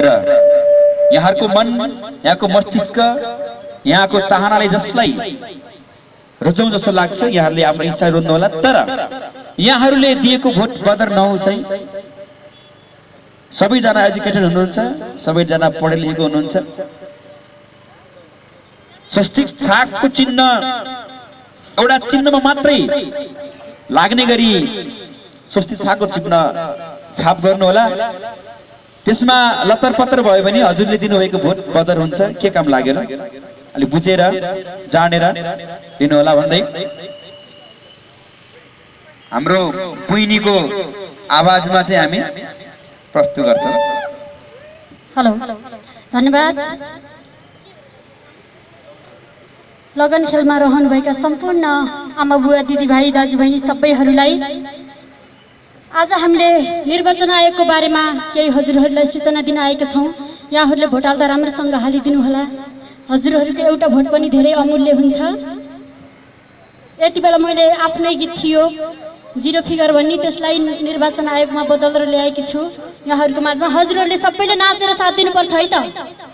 र यहाँहरूको मन यहाँको मस्तिष्क यहाँको चाहनाले जसलाई रुचाउँ जस्तो लाग्छ यहाँहरूले आफ्नो इच्छा रोज्नु होला। तर यहाँहरूले दिएको भोट बदर नहोस् है। सबैजना एजुकेटेड हुनुहुन्छ सबैजना पढे लेखेको हुनुहुन्छ। स्वस्तिक छाकको चिन्ह एउटा चिन्हमा मात्रै लाग्ने गरी स्वस्तिक छाकको चिन्ह छाप गर्नु होला। त्यसमा लत्तर पत्तर भयो भने हजुरले दिनुभएको भोट बदर हुन्छ। के काम लागेर अलिक बुझेर जानेर दिनुहोला भन्दै। हाम्रो बुइनीको आवाजमा चाहिँ हामी प्रस्तुत गर्छौँ। हेलो। धन्यवाद। लगन खेलमा रहनुभएका सम्पूर्ण आमा बुवा दिदीभाइ दाजुभाइ सबैहरूलाई आज हामीले निर्वाचन आयोगको बारेमा केही हजुरहरूलाई सूचना दिन आएका छौँ। यहाँहरूले भोट हाल्दा राम्रोसँग हालिदिनुहोला हजुरहरूको एउटा भोट पनि धेरै अमूल्य हुन्छ। यति बेला मैले आफ्नै गीत थियो जिरो फिगर भन्ने त्यसलाई निर्वाचन आयोगमा बदलेर ल्याएकी छु। यहाँहरूको माझमा हजुरहरूले सबैले नाचेर साथ दिनुपर्छ है त।